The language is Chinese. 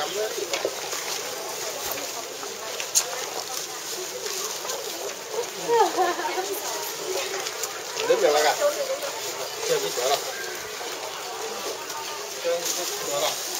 那边那个，这不得了，这不得了。